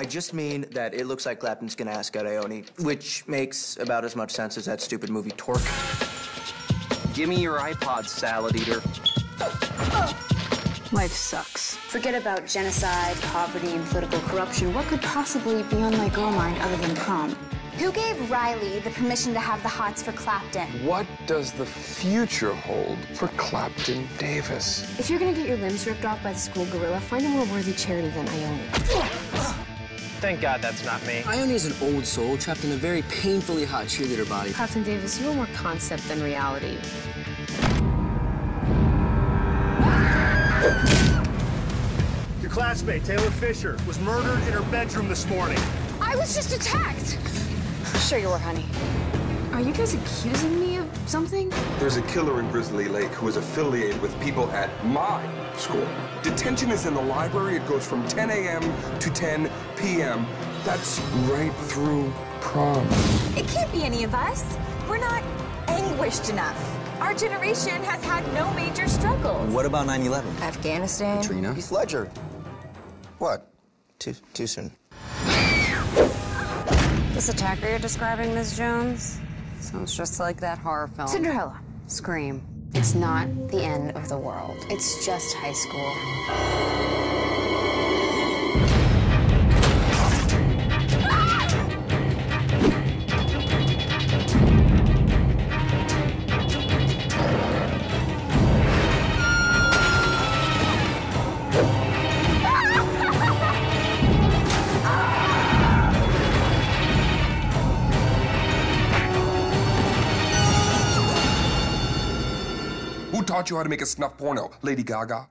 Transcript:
I just mean that it looks like Clapton's gonna ask out Ione, which makes about as much sense as that stupid movie Torque. Give me your iPod, salad eater. Life sucks. Forget about genocide, poverty, and political corruption. What could possibly be on my girl mind other than prom? Who gave Riley the permission to have the hots for Clapton? What does the future hold for Clapton Davis? If you're gonna get your limbs ripped off by the school gorilla, find a more worthy charity than Ione. Thank God that's not me. Ione is an old soul trapped in a very painfully hot cheerleader body. Clapton Davis, you're more concept than reality. Your classmate, Taylor Fisher, was murdered in her bedroom this morning. I was just attacked. Sure you were, honey. Are you guys accusing me of something? There's a killer in Grizzly Lake who is affiliated with people at my school. Detention is in the library. It goes from 10 a.m. to 10 p.m. That's right through prom. It can't be any of us. We're not anguished enough. Our generation has had no major struggles. What about 9/11? Afghanistan. Trina? Heath Ledger. What? Too too soon. This attacker you're describing, Ms. Jones, sounds just like that horror film. Cinderhella. Scream. It's not the end of the world. It's just high school. Who taught you how to make a snuff porno? Lady Gaga?